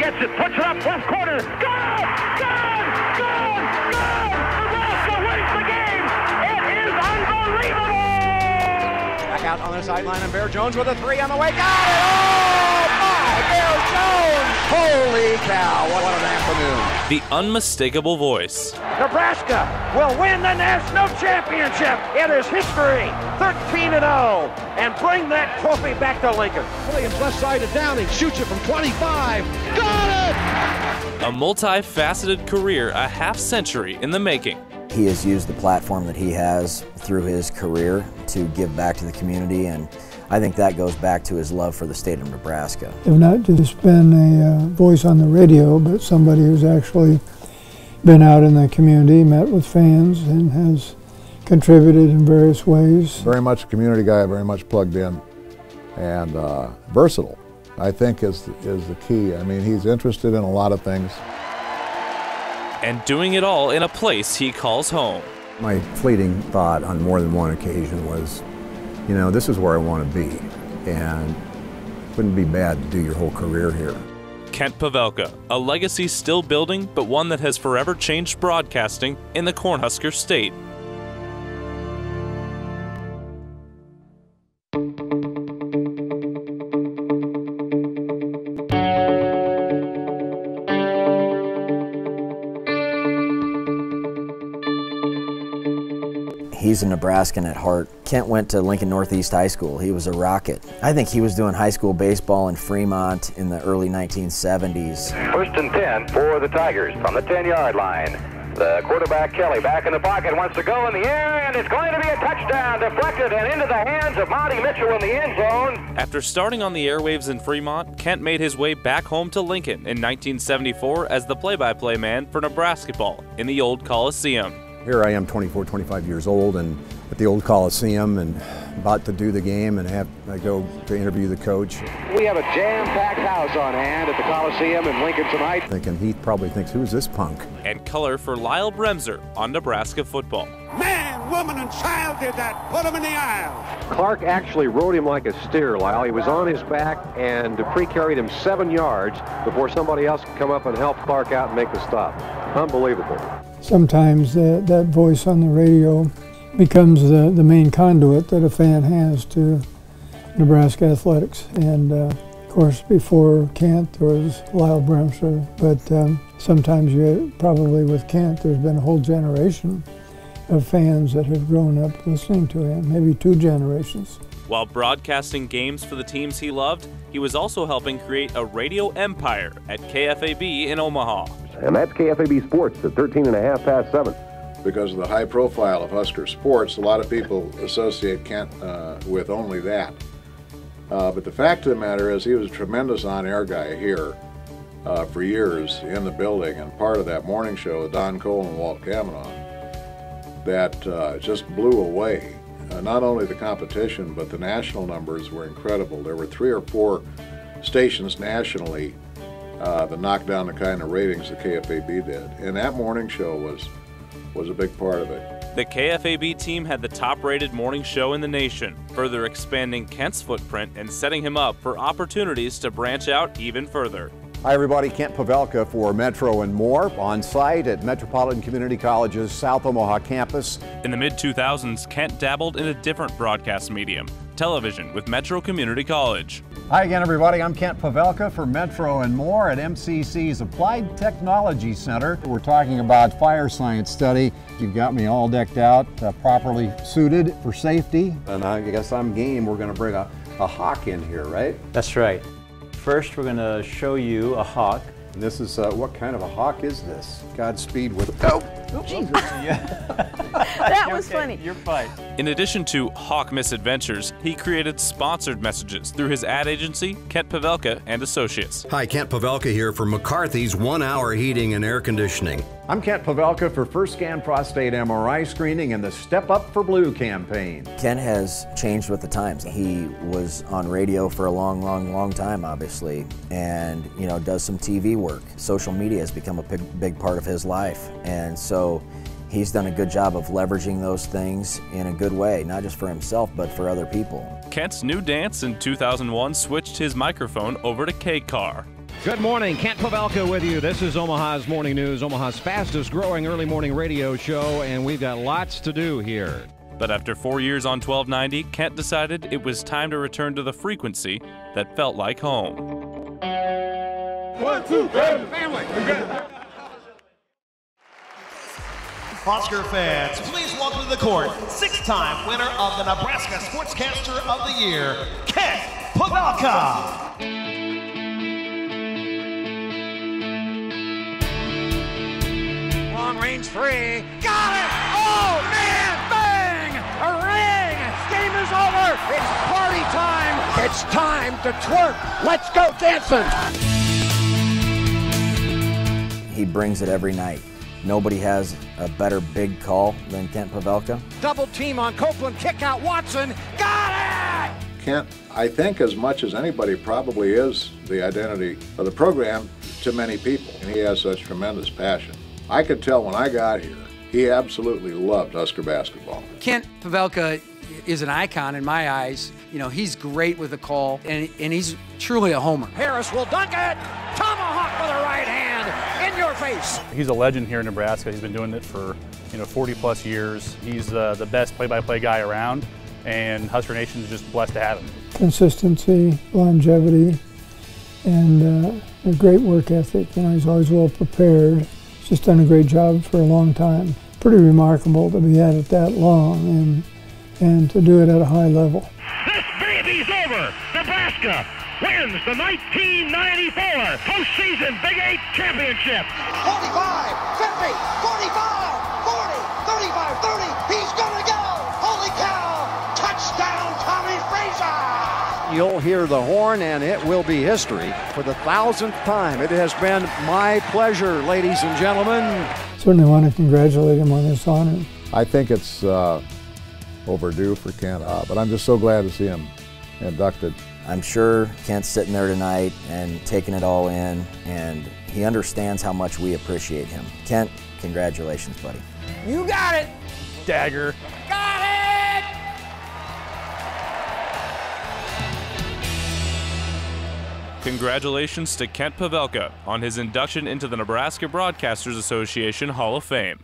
gets it, puts it up left corner. Gone! Gone! Gone! Gone! Nebraska wins the game! It is unbelievable! Back out on the sideline, and Bear Jones with a three on the way. Got it! Oh, my! Bear Jones! Holy cow, what an afternoon. The unmistakable voice. Nebraska will win the national championship. It is history, 13 and 0, and bring that trophy back to Lincoln. Williams left side to Downing, shoots it from 25. Got it! A multifaceted career, a half century in the making. He has used the platform that he has through his career to give back to the community, and I think that goes back to his love for the state of Nebraska. Have not just been a uh, voice on the radio, but somebody who's actually been out in the community, met with fans, and has contributed in various ways. Very much a community guy, very much plugged in, and uh, versatile. I think is is the key. I mean, he's interested in a lot of things. And doing it all in a place he calls home. My fleeting thought on more than one occasion was, you know, this is where I want to be, and wouldn't be bad to do your whole career here. Kent Pavelka, a legacy still building, but one that has forever changed broadcasting in the Cornhusker state. He's a Nebraskan at heart. Kent went to Lincoln Northeast High School. He was a rocket. I think he was doing high school baseball in Fremont in the early 1970s. First and 10 for the Tigers from the 10 yard line. The quarterback Kelly back in the pocket wants to go in the air, and it's going to be a touchdown deflected and into the hands of Monty Mitchell in the end zone. After starting on the airwaves in Fremont, Kent made his way back home to Lincoln in 1974 as the play by play man for Nebraska ball in the old Coliseum. Here I am, 24, 25 years old, and at the old Coliseum, and about to do the game, and have I go to interview the coach. We have a jam-packed house on hand at the Coliseum in Lincoln tonight. Thinking he probably thinks, who's this punk? And color for Lyle Bremser on Nebraska football. Man, woman, and child did that. Put him in the aisle. Clark actually rode him like a steer, Lyle. He was on his back, and Dupree carried him seven yards before somebody else could come up and help Clark out and make the stop. Unbelievable. Sometimes that, that voice on the radio becomes the, the main conduit that a fan has to Nebraska athletics. And uh, of course, before Kent, there was Lyle Bremser. But um, sometimes you probably with Kent, there's been a whole generation of fans that have grown up listening to him, maybe two generations. While broadcasting games for the teams he loved, he was also helping create a radio empire at KFAB in Omaha. And that's KFAB Sports at 13 and a half past 7. Because of the high profile of Husker sports, a lot of people associate Kent uh, with only that. Uh, but the fact of the matter is, he was a tremendous on air guy here uh, for years in the building, and part of that morning show with Don Cole and Walt Kavanaugh that uh, just blew away. Uh, not only the competition, but the national numbers were incredible. There were three or four stations nationally uh, that knocked down the kind of ratings the KFAB did, and that morning show was was a big part of it. The KFAB team had the top rated morning show in the nation, further expanding Kent's footprint and setting him up for opportunities to branch out even further. Hi, everybody. Kent Pavelka for Metro and more on site at Metropolitan Community College's South Omaha campus. In the mid 2000s, Kent dabbled in a different broadcast medium television with Metro Community College. Hi again, everybody. I'm Kent Pavelka for Metro and more at MCC's Applied Technology Center. We're talking about fire science study. You've got me all decked out, uh, properly suited for safety. And I guess I'm game. We're going to bring a, a hawk in here, right? That's right. First, we're going to show you a hawk. And this is, uh, what kind of a hawk is this? Godspeed with, oh! oh Jesus. that was okay. funny. You're fine. In addition to Hawk Misadventures, he created sponsored messages through his ad agency, Kent Pavelka and Associates. Hi, Kent Pavelka here for McCarthy's One Hour Heating and Air Conditioning. I'm Kent Pavelka for First Scan Prostate MRI Screening and the Step Up for Blue campaign. Ken has changed with the times. He was on radio for a long, long, long time, obviously, and you know does some TV work. Social media has become a big, big part of his life, and so he's done a good job of leveraging those things in a good way, not just for himself, but for other people. Kent's new dance in 2001 switched his microphone over to KKAR. Good morning. Kent Pavelka with you. This is Omaha's Morning News, Omaha's fastest growing early morning radio show, and we've got lots to do here. But after four years on 1290, Kent decided it was time to return to the frequency that felt like home. One, two, three, family. Husker fans, please welcome to the court six-time winner of the Nebraska Sportscaster of the Year, Kent Pavelka. Long range three. Got it! Oh, man! Bang! A ring! Game is over! It's party time! It's time to twerk! Let's go dancing! He brings it every night. Nobody has a better big call than Kent Pavelka. Double team on Copeland, kick out Watson. Got it! Kent, I think as much as anybody probably is the identity of the program to many people. And he has such tremendous passion. I could tell when I got here, he absolutely loved Husker basketball. Kent Pavelka is an icon in my eyes. You know, he's great with the call, and, and he's truly a homer. Harris will dunk it. Tomahawk your face. He's a legend here in Nebraska. He's been doing it for you know 40 plus years. He's uh, the best play-by-play guy around, and Husker Nation is just blessed to have him. Consistency, longevity, and uh, a great work ethic. You know, he's always well prepared. He's just done a great job for a long time. Pretty remarkable to be at it that long and and to do it at a high level. This baby's over. Nebraska wins the 1994 postseason Big Eight championship. 45, 50, 45, 40, 35, 30. He's gonna go. Holy cow! Touchdown, Tommie Frazier! You'll hear the horn, and it will be history for the thousandth time. It has been my pleasure, ladies and gentlemen. Certainly want to congratulate him on this honor. I think it's uh, overdue for Kent, uh, but I'm just so glad to see him inducted. I'm sure Kent's sitting there tonight and taking it all in, and he understands how much we appreciate him. Kent, congratulations, buddy. You got it. Dagger. Got it. Congratulations to Kent Pavelka on his induction into the Nebraska Broadcasters Association Hall of Fame.